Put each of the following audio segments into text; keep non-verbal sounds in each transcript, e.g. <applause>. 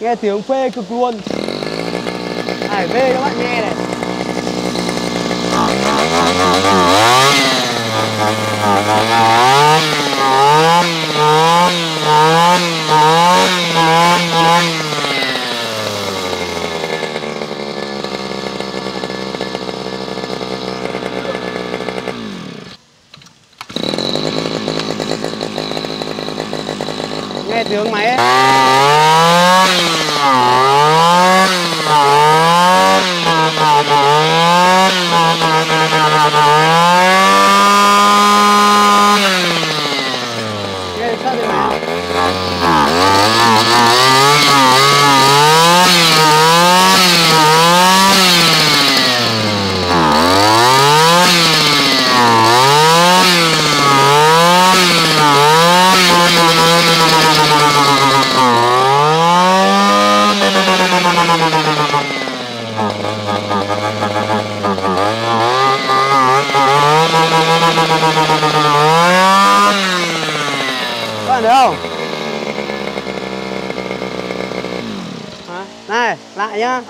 nghe tiếng phê cực luôn. Hải về các bạn nghe này. nghe <laughs> tiếng máy ấy. nghe được sao tiếng máy không? các bạn thấy không? Này lại nhá.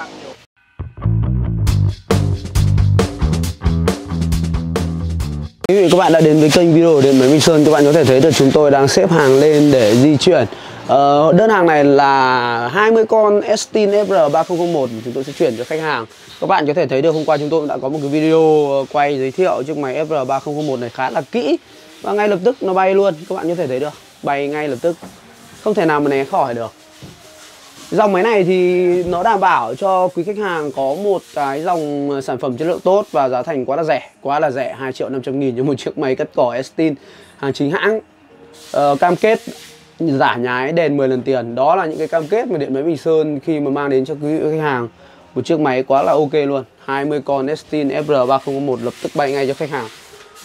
Quý vị các bạn đã đến với kênh video Điện Máy Minh Sơn. Các bạn có thể thấy được chúng tôi đang xếp hàng lên để di chuyển. Ờ, Đơn hàng này là 20 con Estin FR3001 Chúng tôi sẽ chuyển cho khách hàng. Các bạn có thể thấy được hôm qua chúng tôi đã có một cái video quay giới thiệu chiếc máy FR3001 này khá là kỹ Và ngay lập tức nó bay luôn. Các bạn có thể thấy được Bay ngay lập tức Không thể nào mà né khỏi được Dòng máy này thì nó đảm bảo cho quý khách hàng có một cái dòng ờ, sản phẩm chất lượng tốt và giá thành quá là rẻ, quá là rẻ 2 triệu 500 nghìn cho một chiếc máy cắt cỏ Estin hàng chính hãng. Ờ, cam kết giả nhái đền 10 lần tiền. Đó là những cái cam kết mà Điện Máy Bình Sơn khi mà mang đến cho quý khách hàng một chiếc máy quá là ok luôn. 20 con Estin FR3001 lập tức bay ngay cho khách hàng.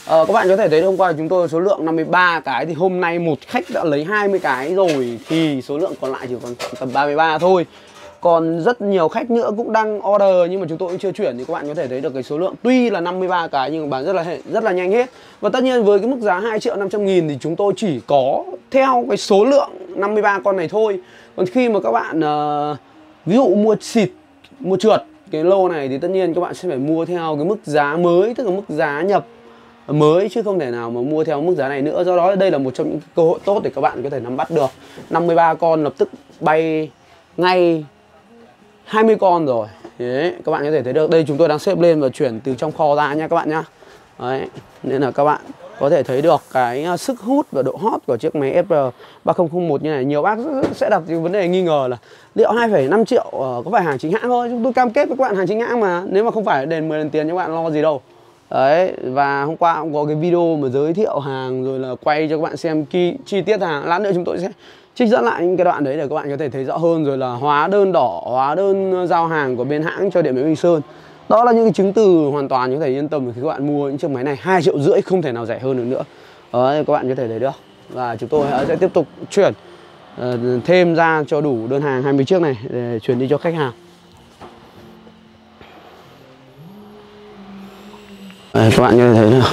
Ờ, các bạn có thể thấy hôm qua chúng tôi số lượng 53 cái thì hôm nay một khách đã lấy 20 cái rồi thì số lượng còn lại chỉ còn tầm 33 thôi. Còn rất nhiều khách nữa cũng đang order nhưng mà chúng tôi cũng chưa chuyển thì các bạn có thể thấy được cái số lượng tuy là 53 cái nhưng mà bán rất là rất là nhanh hết. Và tất nhiên với cái mức giá 2 triệu 500 nghìn thì chúng tôi chỉ có theo cái số lượng 53 con này thôi. Còn khi mà các bạn uh, ví dụ mua xịt, mua trượt cái lô này thì tất nhiên các bạn sẽ phải mua theo cái mức giá mới tức là mức giá nhập mới chứ không thể nào mà mua theo mức giá này nữa. Do đó đây là một trong những cơ hội tốt để các bạn có thể nắm bắt được. 53 con lập tức bay ngay 20 con rồi. Đấy, các bạn có thể thấy được. Đây chúng tôi đang xếp lên và chuyển từ trong kho ra nha các bạn nhá. Đấy, nên là các bạn có thể thấy được cái à, sức hút và độ hot của chiếc máy FR3001 như này. Nhiều bác sẽ đặt cái vấn đề nghi ngờ là liệu 2,5 triệu ờ, có phải hàng chính hãng thôi? Chúng tôi cam kết với các bạn hàng chính hãng mà. Nếu mà không phải đền 10 lần tiền cho các bạn lo gì đâu. Đấy, và hôm qua cũng có cái video mà giới thiệu hàng rồi là quay cho các bạn xem chi, chi tiết hàng Lát nữa chúng tôi sẽ trích dẫn lại những cái đoạn đấy để các bạn có thể thấy rõ hơn Rồi là hóa đơn đỏ, hóa đơn ờ, giao hàng của bên hãng cho Điện Máy Bình Sơn. Đó là những cái chứng từ hoàn toàn có thể yên tâm khi các bạn mua những chiếc máy này. 2 triệu rưỡi không thể nào rẻ hơn được nữa. Đấy, các bạn có thể thấy được. Và chúng tôi sẽ tiếp tục chuyển uh, thêm ra cho đủ đơn hàng 20 chiếc này để chuyển đi cho khách hàng. Đây, các bạn như thế nào.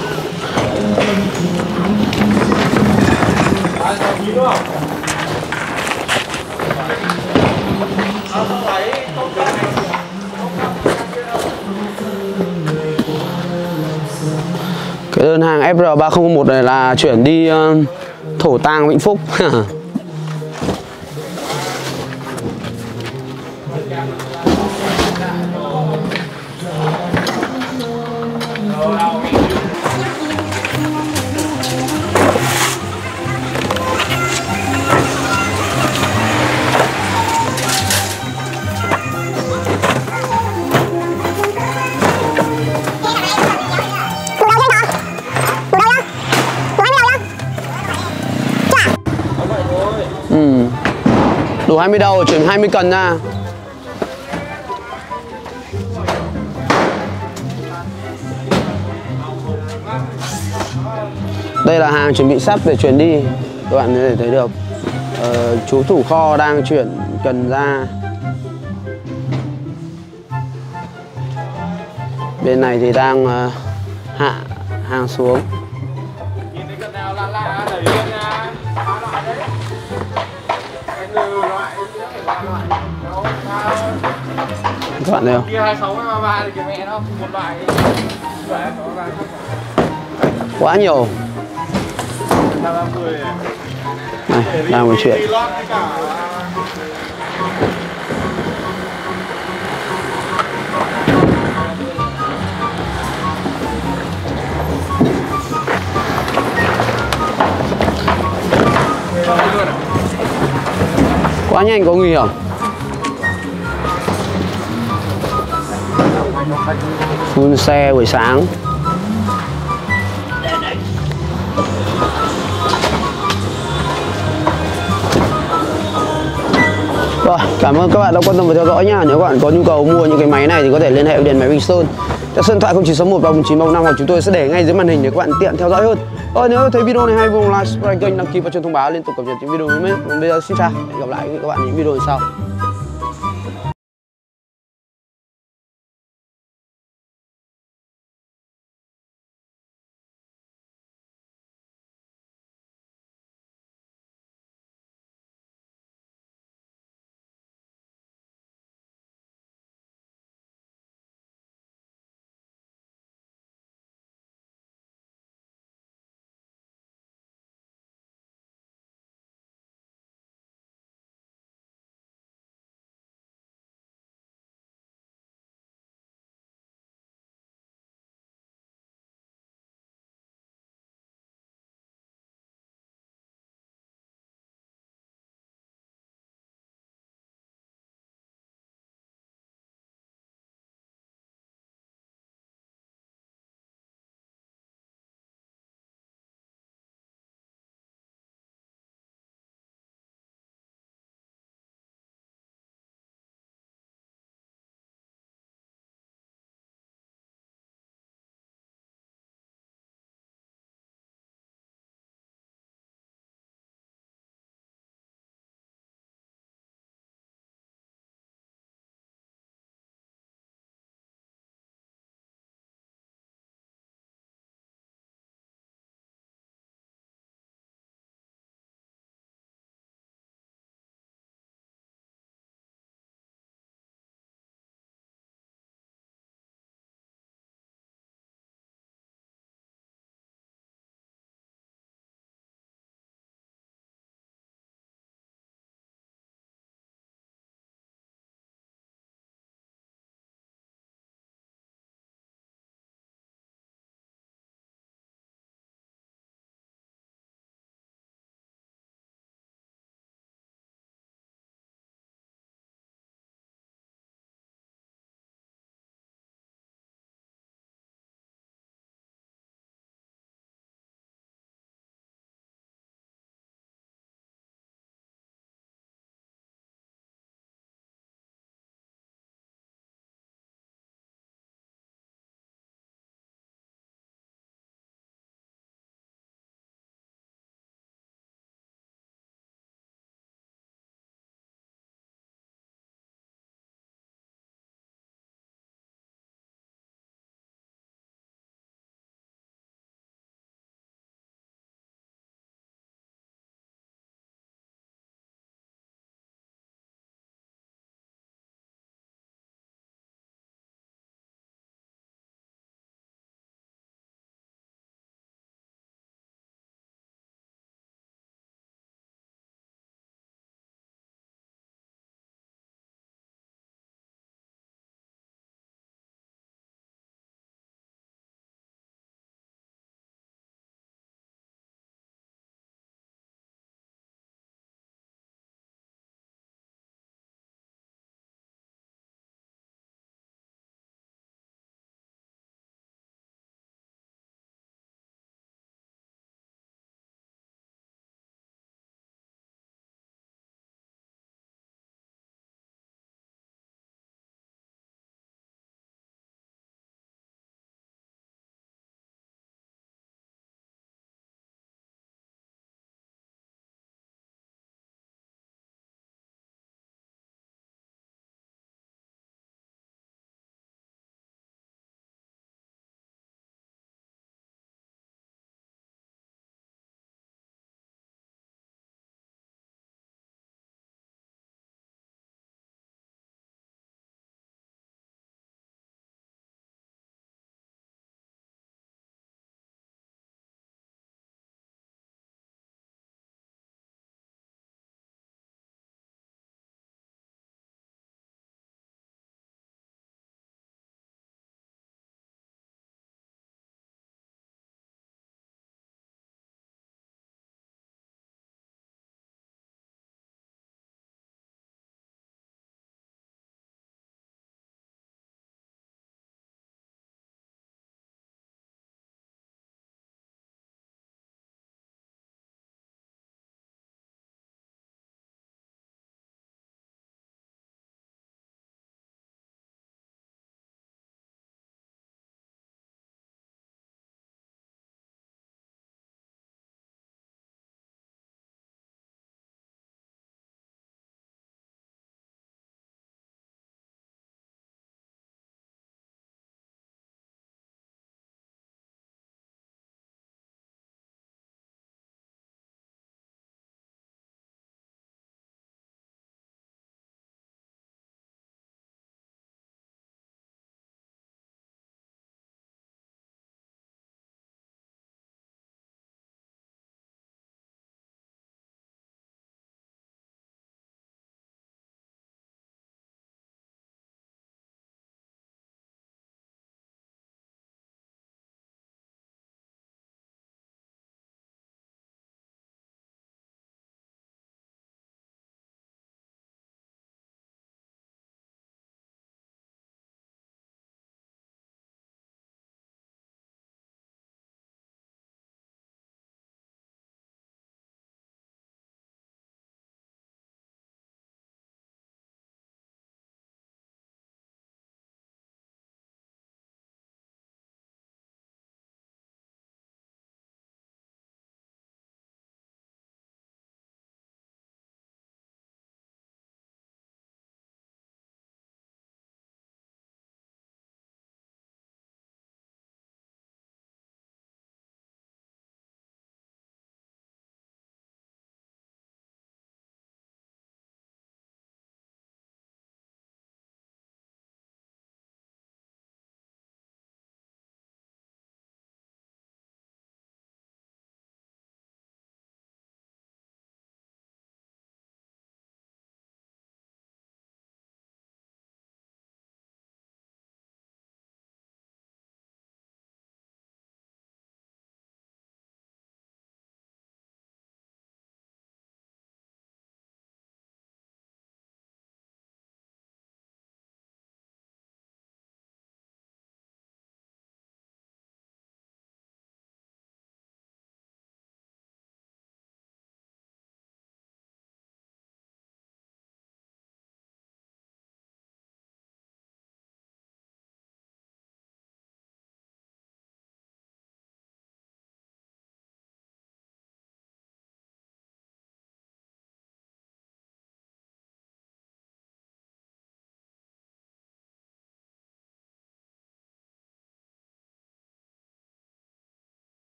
Cái đơn hàng FR3001 này là chuyển đi uh, Thổ Tàng Vĩnh Phúc. <laughs> 20 đầu chuyển 20 cần ra Đây là hàng chuẩn bị sắp để chuyển đi. Các bạn có thể thấy được. Ờ, Chú thủ kho đang chuyển cần ra. Bên này thì đang uh, hạ hàng xuống. Bạn thấy không? Kia 26 với 33 thì cái mẹ nó một loại quá nhiều. 230 này đang một chuyện. quá nhanh có nguy hiểm Full xe buổi sáng Rồi, cảm ơn các bạn đã quan tâm và theo dõi nha. Nếu các bạn có nhu cầu mua những cái máy này thì có thể liên hệ với điện máy bình Sơn. các số điện thoại 0961 3935 hoặc chúng tôi sẽ để ngay dưới màn hình để các bạn tiện theo dõi hơn. Rồi nếu thấy video này hay vui like, subscribe kênh, đăng ký và chuông thông báo liên tục cập nhật những video mới. Còn bây giờ xin chào, hẹn gặp lại các bạn những video sau.